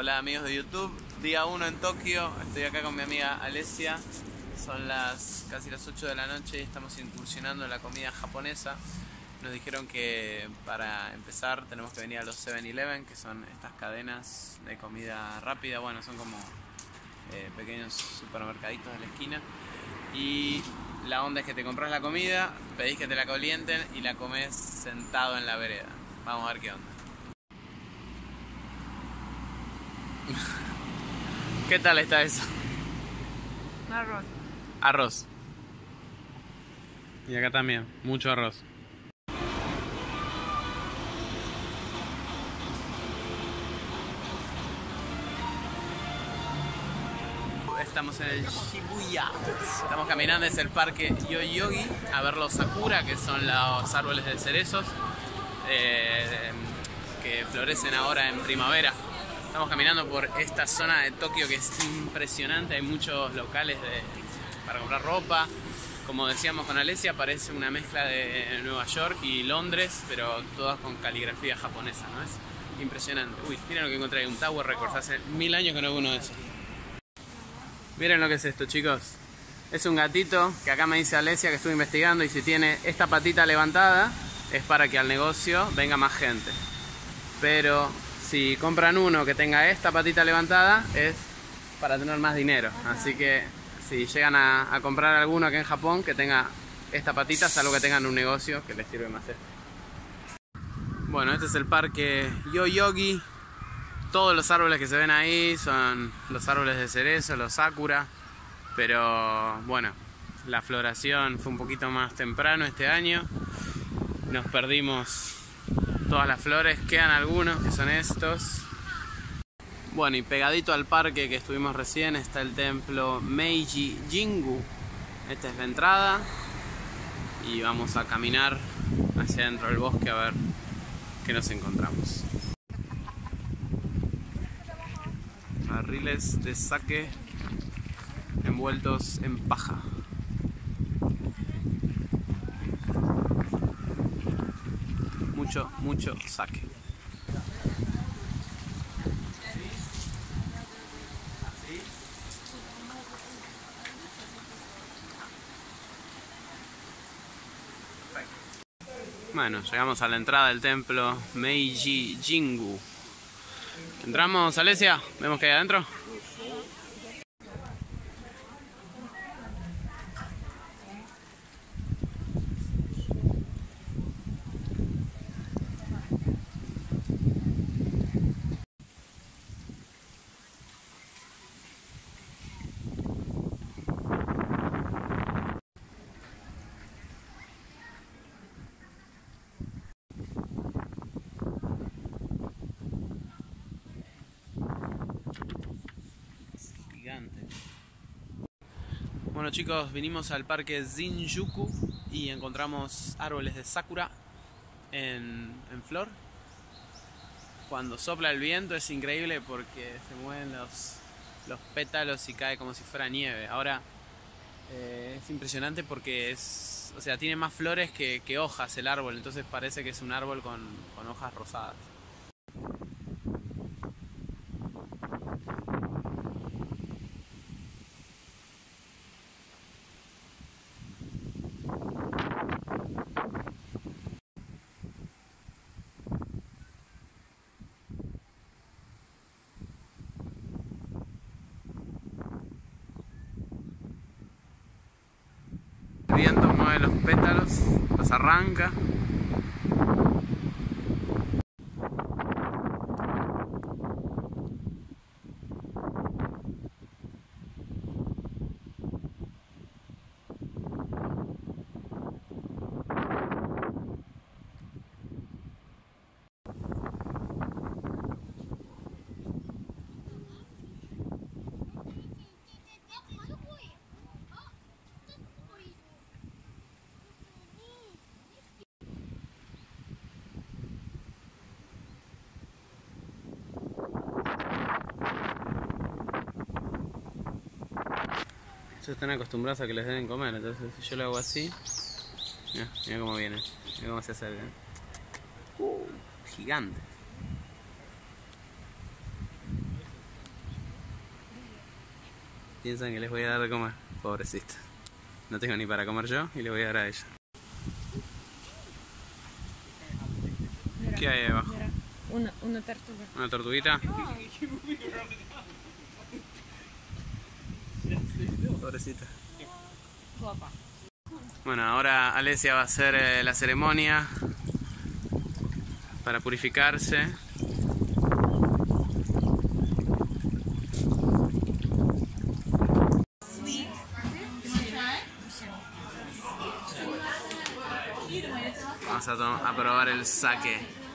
Hola amigos de YouTube, día 1 en Tokio, estoy acá con mi amiga Alesia, son las casi las 8 de la noche y estamos incursionando en la comida japonesa. Nos dijeron que para empezar tenemos que venir a los 7-Eleven, que son estas cadenas de comida rápida, bueno, son como eh, pequeños supermercaditos de la esquina. Y la onda es que te compras la comida, pedís que te la calienten y la comes sentado en la vereda. Vamos a ver qué onda. ¿Qué tal está eso? Arroz. Arroz. Y acá también, mucho arroz. Estamos en el Shibuya. Estamos caminando desde el parque Yoyogi a ver los sakura, que son los árboles de cerezos eh, que florecen ahora en primavera. Estamos caminando por esta zona de Tokio que es impresionante. Hay muchos locales para comprar ropa. Como decíamos con Alesia, parece una mezcla de Nueva York y Londres, pero todas con caligrafía japonesa, ¿no? Es impresionante. Uy, miren lo que encontré, un Tower Records. Hace mil años que no veo uno de esos. Miren lo que es esto, chicos. Es un gatito que acá me dice Alesia que estuve investigando y si tiene esta patita levantada es para que al negocio venga más gente. Pero si compran uno que tenga esta patita levantada es para tener más dinero. Así que si llegan a, a comprar alguno aquí en Japón que tenga esta patita, salvo que tengan un negocio que les sirve más esto. Bueno, este es el parque Yoyogi. Todos los árboles que se ven ahí son los árboles de cerezo, los sakura. Pero bueno, la floración fue un poquito más temprano este año. Nos perdimos todas las flores, quedan algunos que son estos. Bueno, y pegadito al parque que estuvimos recién está el templo Meiji Jingu. Esta es la entrada. Y vamos a caminar hacia dentro del bosque a ver qué nos encontramos. Barriles de saque envueltos en paja. Mucho, mucho saque. Bueno, llegamos a la entrada del templo Meiji Jingu. ¿Entramos, Alesia? ¿Vemos que hay adentro? gigante. Bueno chicos, vinimos al parque Shinjuku y encontramos árboles de sakura en, flor. Cuando sopla el viento es increíble porque se mueven los, los pétalos y cae como si fuera nieve. Ahora eh, es impresionante porque es, o sea, tiene más flores que, que, hojas el árbol, entonces parece que es un árbol con, con hojas rosadas. Viento mueve los pétalos, los arranca. Ellos están acostumbrados a que les den comer, entonces si yo lo hago así, mira, mira cómo viene, mira cómo se acerca. Uh, gigante. Piensan que les voy a dar de comer. Pobrecita. No tengo ni para comer yo y le voy a dar a ella. ¿Qué hay ahí abajo? Una, una tortuga. ¿Una tortuguita? Pobrecita. Bueno, ahora Alesia va a hacer eh, la ceremonia para purificarse. Vamos a, a probar el saque.